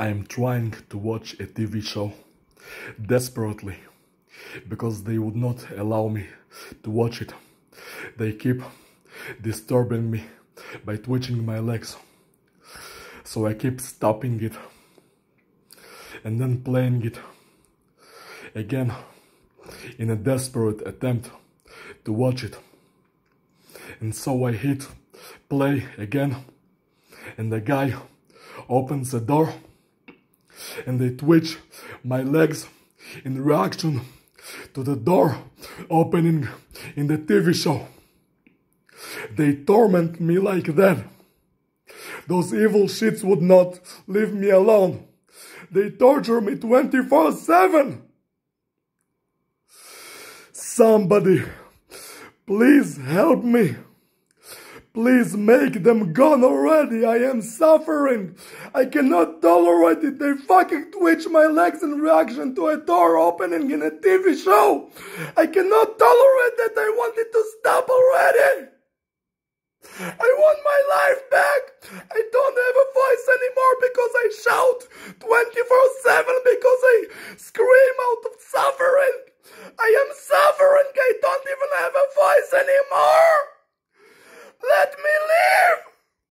I am trying to watch a TV show desperately because they would not allow me to watch it. They keep disturbing me by twitching my legs. So I keep stopping it and then playing it again in a desperate attempt to watch it. And so I hit play again and the guy opens the door and they twitch my legs in reaction to the door opening in the TV show. They torment me like that. Those evil shits would not leave me alone. They torture me 24 7. Somebody, please help me. Please make them gone already. I am suffering. I cannot tolerate it. They fucking twitch my legs in reaction to a door opening in a TV show. I cannot tolerate that. I want it to stop already. I want my life back. I don't have a voice anymore because I shout 24-7 because I scream out of suffering. I am suffering. I don't even have a voice anymore.